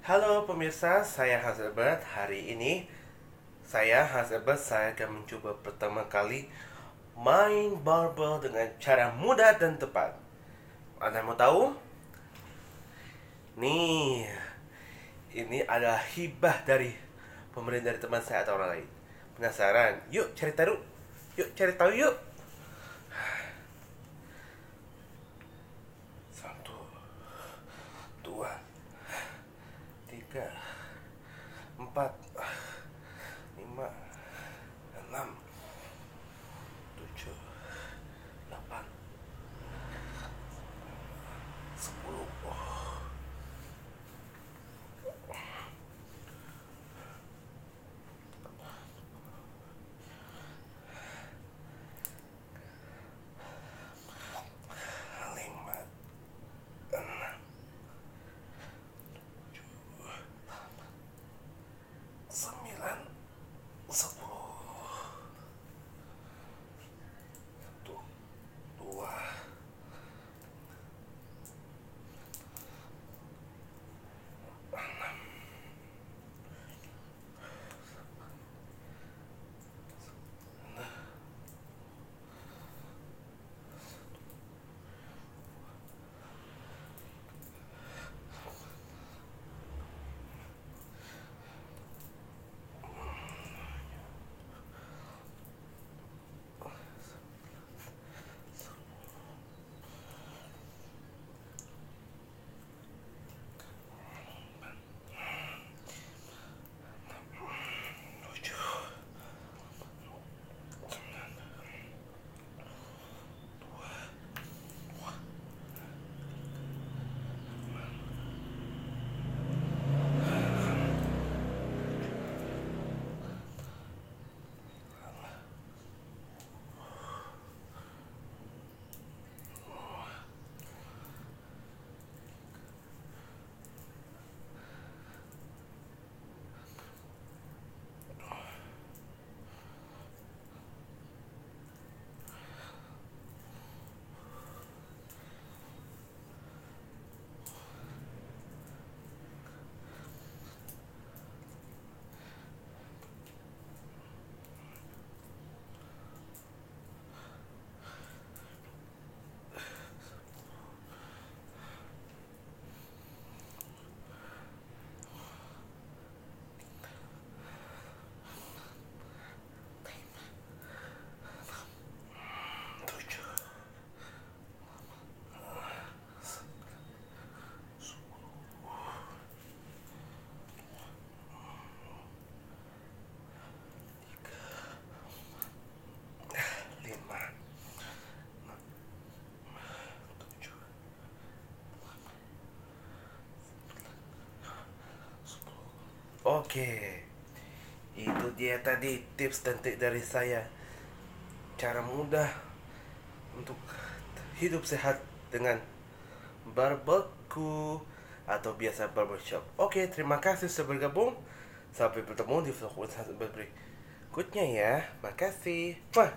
Halo pemirsa, saya Hans Ebert. Hari ini saya Hans Ebert saya akan mencoba pertama kali main barbel dengan cara mudah dan tepat. Anda mau tahu? Nih, ini adalah hibah dari pemberian dari teman saya atau orang lain. Penasaran? Yuk cari tahu. Yuk cari tahu yuk. Oke, itu dia tadi tips dan trik dari saya. Cara mudah untuk hidup sehat dengan barbeku atau biasa barbershop. Oke, terima kasih sudah bergabung. Sampai bertemu di vlog berikutnya ya. Makasih. Wah.